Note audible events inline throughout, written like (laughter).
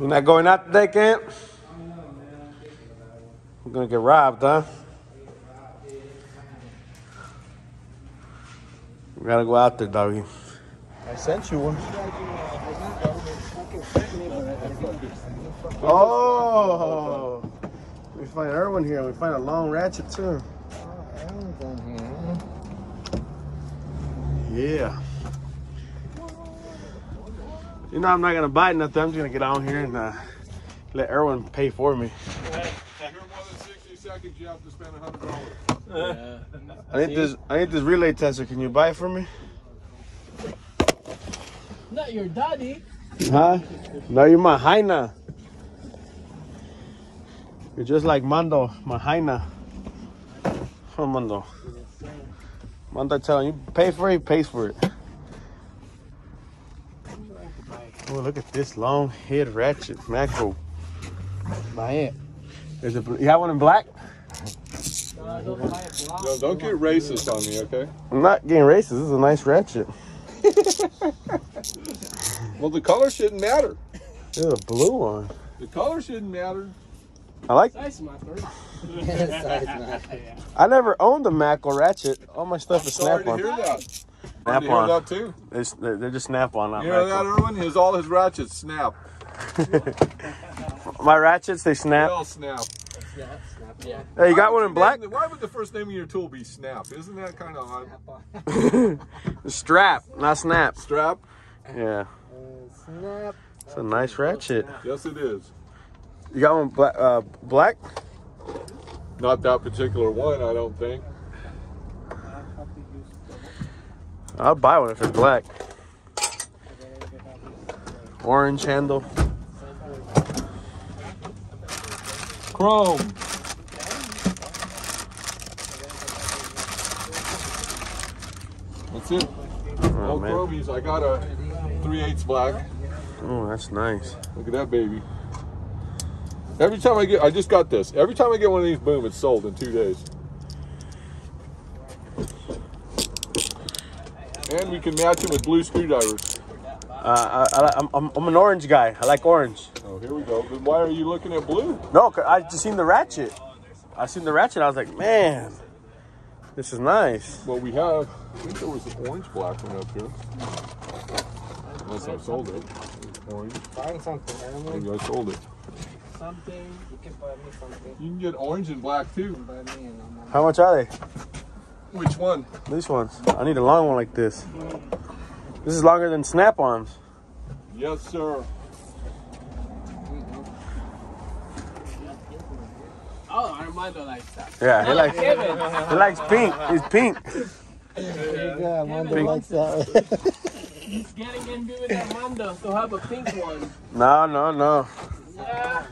You're not going out today, Camp? We're gonna get robbed, huh? We gotta go out there, doggy. I sent you one. Oh, we find Erwin here. We find a long ratchet too. Oh, yeah. You know I'm not gonna buy nothing. I'm just gonna get on here and uh, let Erwin pay for me. If you're more than 60 seconds, you have to spend $100. I need this. I need this relay tester. Can you buy it for me? Not your daddy. Huh? No, you're my hyena. You're just like Mando, my hyena. Oh, Mando. Mando telling you, pay for it, he pays for it. Oh, look at this long head ratchet Matco. Buy it. There's a, you got one in black? No, don't get racist on me, okay? I'm not getting racist. This is a nice ratchet. (laughs) Well, the color shouldn't matter. There's a blue one. The color shouldn't matter. I like. Size matter. (laughs) I never owned a Matco ratchet. All my stuff is Sorry snap to on. hear that. Sorry Snap to hear on. that too. It's, they're they're just snap on. Not You hear that, macro. Erwin? His all his ratchets snap. (laughs) My ratchets, they snap. They snap. all snap. Yeah. Hey, you got one in black? name- Why would the first name of your tool be Snap? Isn't that kind of odd? (laughs) (laughs) Strap, not snap. Strap? Yeah, Snap. it's a nice ratchet. Yes, it is. You got one black? Uh, black? Not that particular one, I don't think. I'll buy one if it's black. Orange handle. Chrome. That's it. Oh chromies. I got a 3 8 black. Oh, that's nice. Look at that baby. Every time I get, I just got this. Every time I get one of these, boom, it's sold in two days. And we can match them with blue screwdrivers. Uh, I, I, I'm, I'm, I'm an orange guy. I like orange. Oh, here we go. Then why are you looking at blue? No, I just seen the ratchet. I seen the ratchet. I was like, man, this is nice. Well, we have, I think there was an orange black one up here. Unless I sold it. Orange. Find something, Erwin. Maybe I sold it. Something. You can buy me something. You can get orange and black too. Buy me and I'm on. How much are they? Which one? These ones. I need a long one like this. This is longer than snap-ons. Yes, sir. Oh, Armando likes that. Yeah, he likes, Kevin. he likes pink. He's pink. Yeah, Mando Pink. likes that. He's getting in with Armando to have a pink one. No, no, no. Yeah.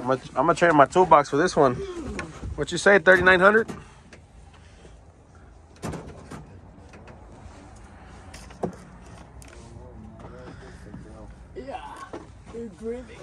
I'm gonna, I'm gonna trade my toolbox for this one. What you say, 3900? Yeah. You're breathing.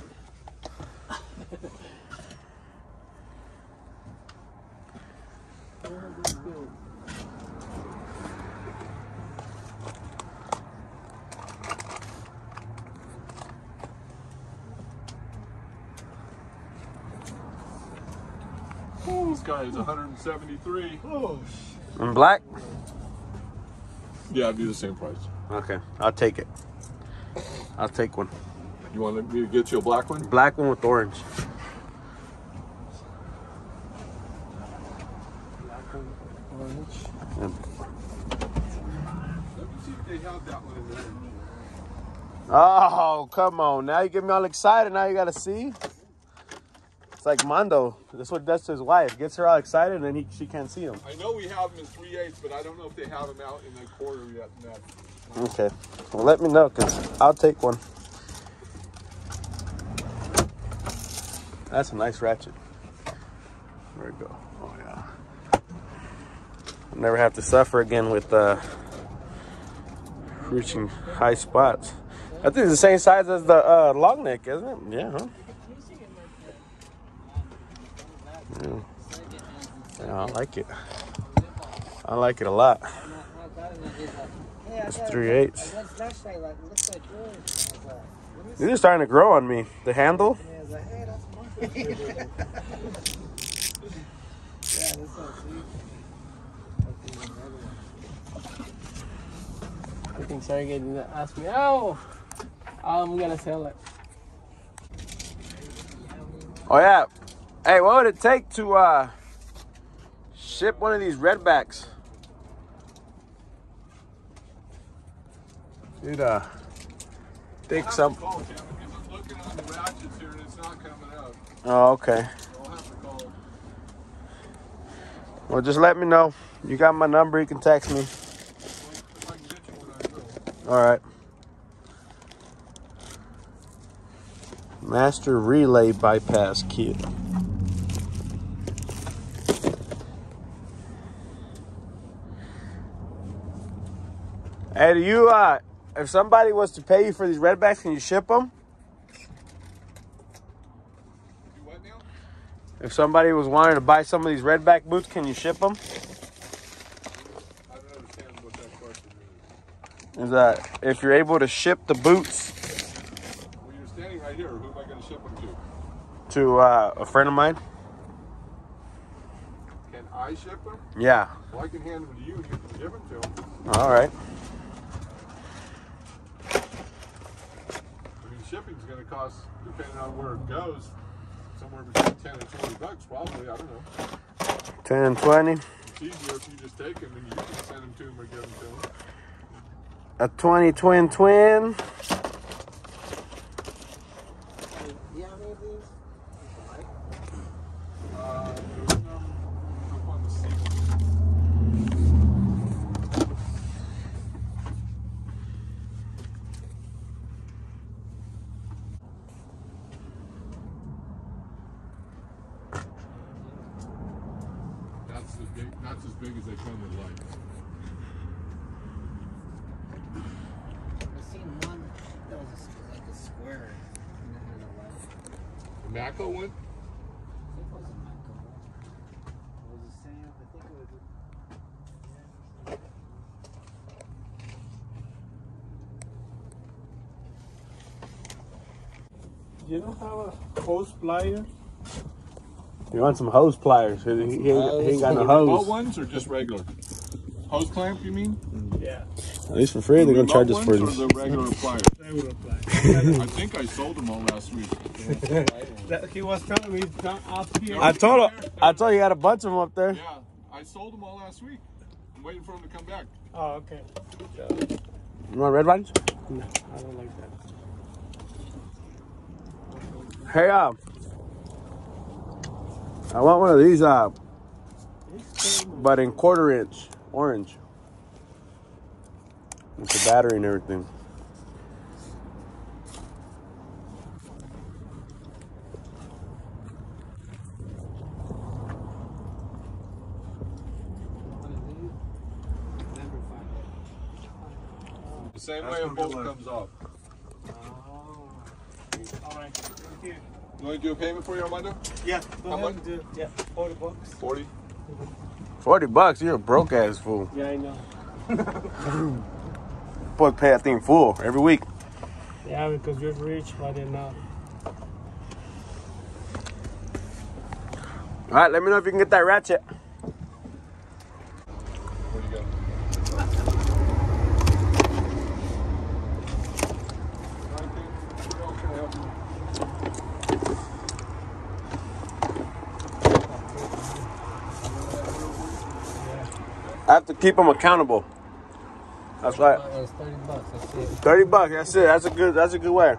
This guy is 173. In black? Yeah, I'd be the same price. Okay, I'll take it. I'll take one. You want me to get you a black one? Black one with orange. Let me see if they have that one in there. Oh, come on. Now you get me all excited. Now you gotta see. Like Mondo. That's what does to his wife. Gets her all excited and then he, she can't see him. I know we have them in 3 8 but I don't know if they have them out in the quarter yet. Okay. Well, let me know because I'll take one. That's a nice ratchet. There we go. Oh, yeah. I'll never have to suffer again with uh, reaching high spots. I think it's the same size as the uh, long neck, isn't it? Yeah, huh? Yeah. yeah, I like it. I like it a lot. It's three eighths. That's flashlight like looks like yours. These are starting to grow on me. The handle. Yeah, it's like, hey, that's mine. yeah, that's all, see? Fucking another one. I think Sergey didn't ask me, oh, I'm gonna sell it. Oh yeah. Hey, what would it take to uh ship one of these redbacks? Dude, uh think some. Call Kevin, because I'm looking on the ratchets here and it's not coming up. Oh, okay. So I'll have to call. Well, just let me know. You got my number. You can text me. If I can get you one, I will. All right. Master relay bypass kit. Hey, do you uh if somebody was to pay you for these redbacks, can you ship them? Do what now? If somebody was wanting to buy some of these redback boots, can you ship them? I don't understand what that question is. Is that if you're able to ship the boots Well, you're standing right here. Who am I going to ship them to? to uh, a friend of mine? Can I ship them? Yeah. Well, I can hand them to you. You can give them to them. All right. I mean, shipping's going to cost, depending on where it goes, somewhere between 10 and 20 bucks, probably. I don't know. 10 and 20. It's easier if you just take them and you can send them to them or give them to them. A 20 twin twin. Do you have any of these? Uh, there's some up on the ceiling. That's as big. That's as big as they come with life. I've seen one that was a s like a square. And it had a light. The Matco one. I think it was a Michael. It was the same. I think it was. You don't have a hose plier? You want some hose pliers? He, he ain't, he ain't got no Remote hose. ones or just regular? Hose clamp, you mean? Yeah. At least for free, they're gonna charge us for ones or this. the regular pliers? (laughs) Regular plier. I think I sold them all last week. (laughs) That- he was telling me it's not up here. I told him, I told you, you had a bunch of them up there. Yeah, I sold them all last week. I'm waiting for them to come back. Oh, okay. You want red vines? No, I don't like that. Hey, uh, I want one of these, uh, but in quarter inch, orange. With the battery and everything. One of these. Never find it. The same That's way a bolt comes off. Oh. All right. Thank you. You want to do a payment for you, Armando? Yeah. Go How ahead much? and do it. Yeah. 40 bucks. 40? 40 bucks, you're a broke ass fool. Yeah, I know. (laughs) Supposed to pay that thing full every week. Yeah, because you're rich, but they're not. All right, let me know if you can get that ratchet. What do you got? I have to keep them accountable. That's right. It's 30 bucks. That's it. 30 bucks, that's it. That's a good that's a good way.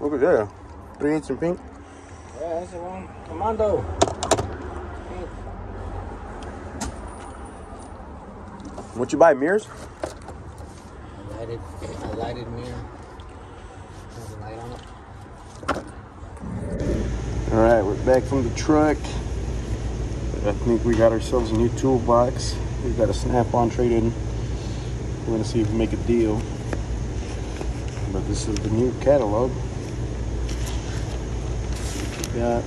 Look at that. Three inch and pink. Yeah, that's the one. Commando. What you buy, mirrors? A lighted, a lighted mirror. Has a light on it. All right, we're back from the truck. I think we got ourselves a new toolbox. We got a snap-on trade-in. We're gonna see if we make a deal. But this is the new catalog. We got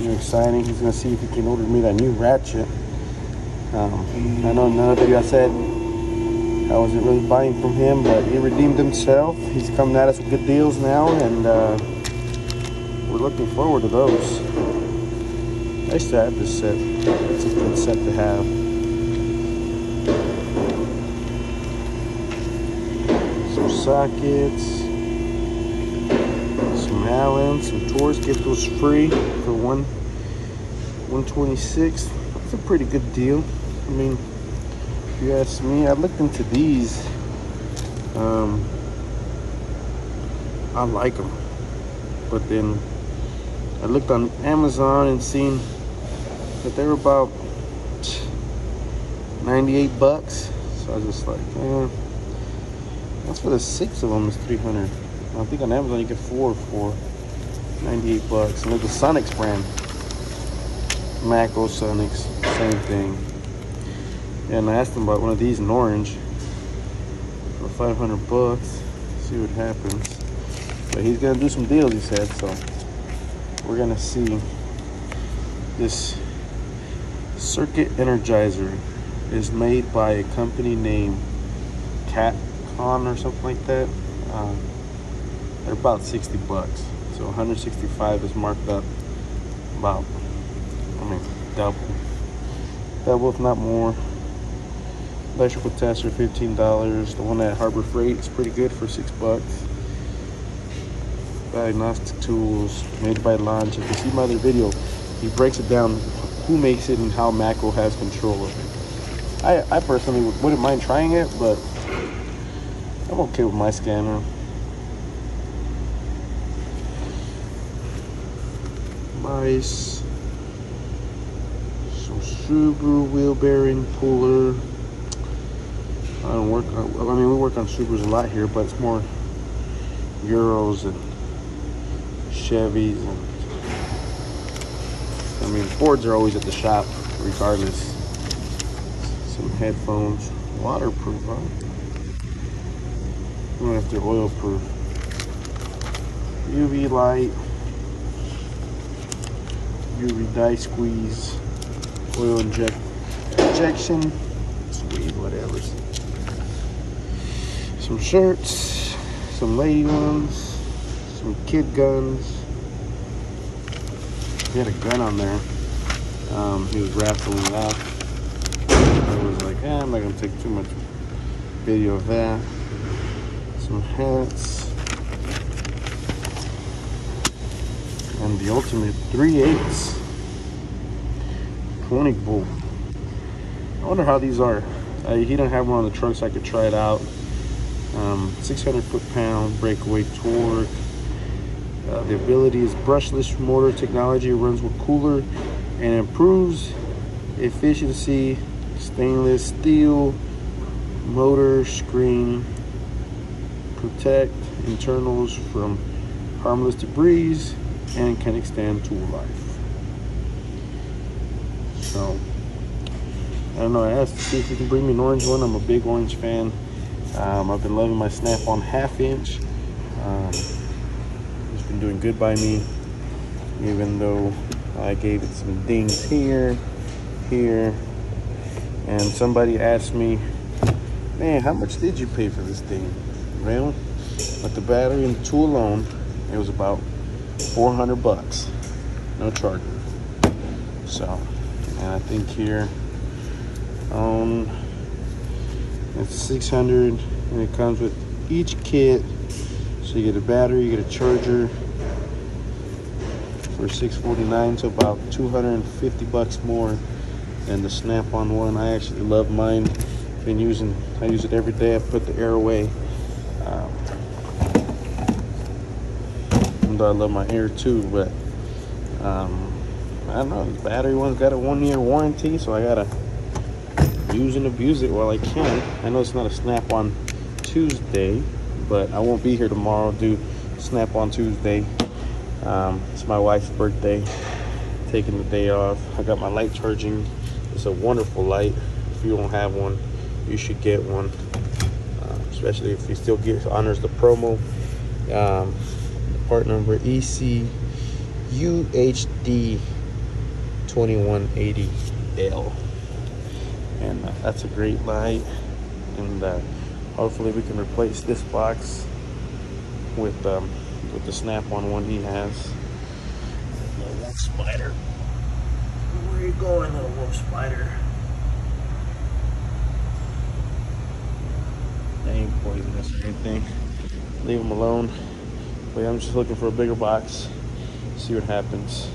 new exciting. He's gonna see if he can order me that new ratchet. Um, I know another video I said I wasn't really buying from him, but he redeemed himself. He's coming at us with good deals now, and uh, we're looking forward to those. Nice to have this set. It's a good set to have. Some sockets, some Allen, some Torx. Get those free for one 126. That's a pretty good deal. I mean, if you ask me, I looked into these. Um, I like them, but then I looked on Amazon and seen that they were about 98 bucks. So I was just like, eh, that's for the six of them is 300. I think on Amazon you get four for 98 bucks. And there's the Sonics brand. Matco Sonics, same thing. And I asked him about one of these in orange for 500 bucks. See what happens. But he's gonna do some deals, he said. So we're gonna see this circuit energizer is made by a company named Catcon or something like that. Um, they're about 60 bucks. So 165 is marked up about, I mean, double. Double, if not more. Electrical tester, $15. The one at Harbor Freight is pretty good for six bucks. Diagnostic tools made by Launch. If you see my other video, he breaks it down who makes it and how Matco has control of it. I, I personally wouldn't mind trying it, but I'm okay with my scanner. Mice. Some Subaru wheel bearing puller. I don't work. I mean, we work on Subarus a lot here, but it's more Euros and Chevys. And, I mean, Fords are always at the shop, regardless. Some headphones, waterproof, huh? I don't know if they're oil proof. UV light, UV dye squeeze, oil inject injection, squeeze, whatever. Some shirts, some lady ones, some kid guns. He had a gun on there. Um, he was raffling it off. I was like, eh, I'm not gonna take too much video of that. Some hats. And the ultimate 3 8 20 bull. I wonder how these are. Uh, he don't have one on the truck, so I could try it out. Um, 600 foot pound breakaway torque. Uh, the ability is brushless motor technology, runs with cooler and improves efficiency. Stainless steel motor screen protect internals from harmless debris and can extend tool life. So I don't know. I asked to see if you can bring me an orange one. I'm a big orange fan. Um, I've been loving my Snap-on half inch. Good by me, even though I gave it some dings here, here, and somebody asked me, "Man, how much did you pay for this thing?" Well, with the battery and the tool alone, it was about 400 bucks, no charger. So, and I think here on it's 600 and it comes with each kit so you get a battery you get a charger for 649 so about 250 bucks more than the snap-on one i actually love mine been using i use it every day i put the air away um, i love my air too but um, i don't know the battery one's got a one year warranty so i gotta use and abuse it while I can. I know it's not a snap on Tuesday, but I won't be here tomorrow. Do snap on Tuesday. Um, it's my wife's birthday. Taking the day off. I got my light charging. It's a wonderful light. If you don't have one, you should get one. Uh, especially if you still get honors the promo. Um, part number EC UHD 2180L and uh, that's a great light and uh, hopefully we can replace this box with um, with the snap-on one he has. Little wolf spider. Where are you going, little wolf spider? They ain't poisonous or anything. Leave them alone. But yeah, I'm just looking for a bigger box. See what happens.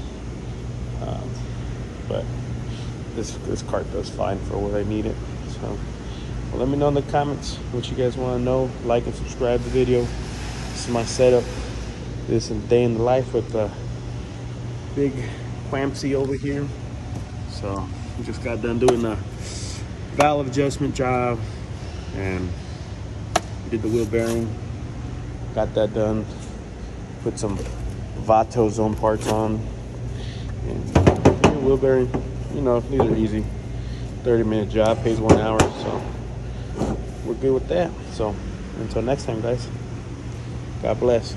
Um, but this this cart does fine for where they need it. So well, let me know in the comments what you guys want to know. Like and subscribe to the video. This is my setup. This is day in the life with the big Clamsy over here. So we just got done doing the valve adjustment job and did the wheel bearing. Got that done. Put some AutoZone parts on. And wheel bearing, you know, these are easy. 30 minute job, pays one hour, so we're good with that. So until next time, guys. God bless.